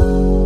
you.